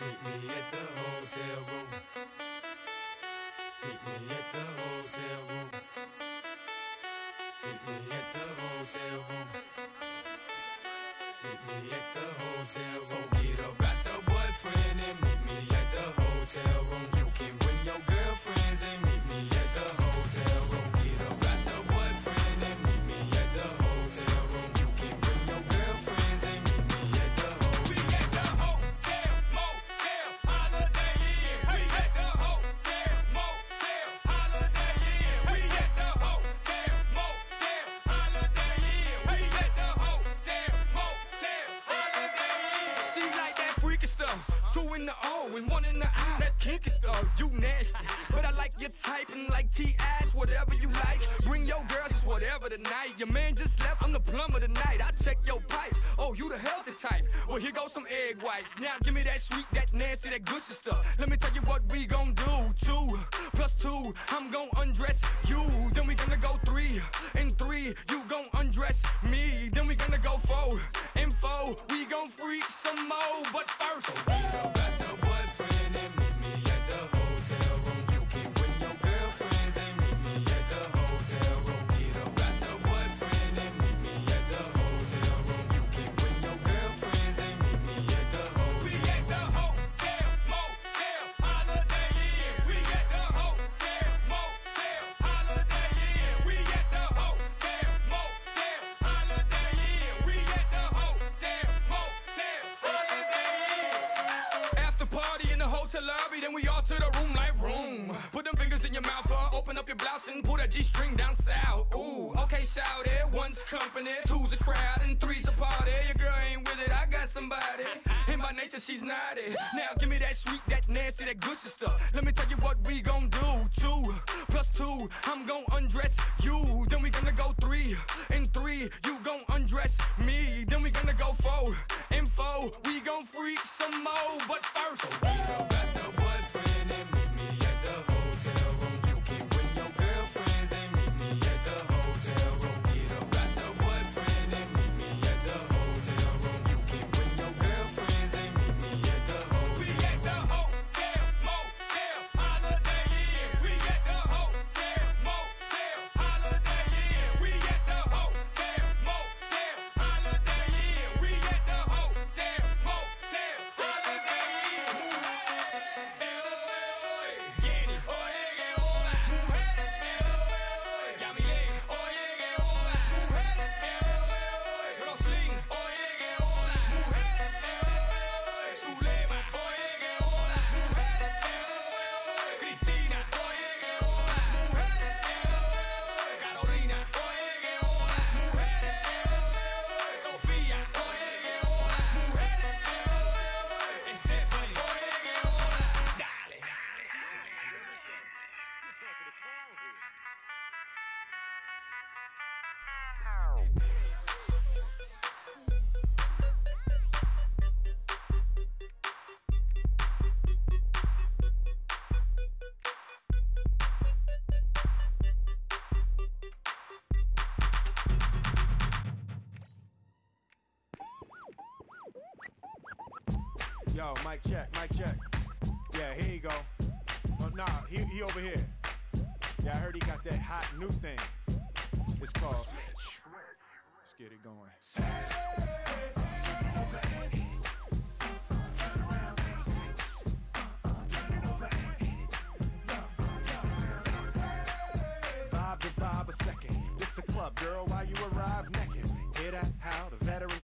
Meet me at the hotel room. Meet me at the hotel room. Meet me at the hotel room. Meet me at the hotel room. And one in the I. That kinky stuff, oh, you nasty. But I like your typing like T-ass, whatever you like. Bring your girls, it's whatever tonight. Your man just left, I'm the plumber tonight. I check your pipes. Oh, you the healthy type. Well, here goes some egg whites. Now give me that sweet, that nasty, that gushy stuff. Let me tell you what we gon' do. Two plus two, I'm gon' undress you. Then we gonna go three and three, you gon' undress me. Then we gonna go four and four, we gon' freak some more. But first, in your mouth, uh, open up your blouse and pull that G-string down south. Ooh, okay, shout it. One's company, two's a crowd, and three's a party. Your girl ain't with it, I got somebody. And by nature, she's naughty. Now give me that sweet, that nasty, that gushy stuff. Let me tell you what we gon' do. Two plus two, I'm gon' undress you. Then we gonna go three and three, you gon' undress me. Then we gonna go four and four, we gon' freak some more. But first, Yo, mic check, mic check. Yeah, here you go. Oh, nah, he, he over here. Yeah, I heard he got that hot new thing. It's called. Get it going. Vibe to vibe a second. This a club, girl, while you arrive naked. Hear that? How the